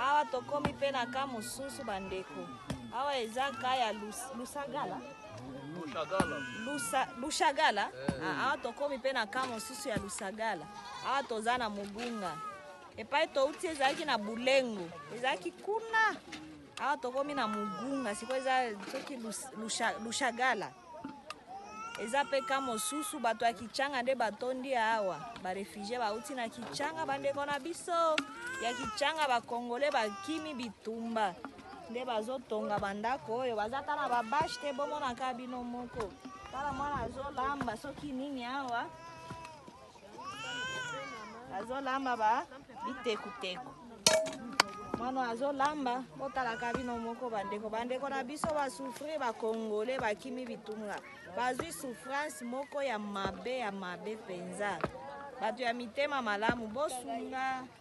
awa tokomi mpe na ka mosusu bandeko awa eza ka ya lusagala lushagala eh. ah, awa tokomi mpe na ka mosusu ya lusagala awa toza na mogunga epai touti ezalaki na bulengo ezalaki kuna awa tokomi na mugunga sikoyo eza soki lushagala eza mpe ka mosusu bato ya kichanga nde batondi awa barefugie bauti na kichanga bandeko na biso ya kichanga bakongole bakimi bitumba nde bazotonga bandako oyo baza ta na babashe te bomonaka bino moko tala mwana azolamba soki nini awa azolamba ba bitekuteku mwana azolamba botalaka bino moko bandeko bandeko na biso basufri bakongole bakimi bitunga bazwi souffrance moko ya mabe ya mabe mpenza bato ya mitema malamu bosunga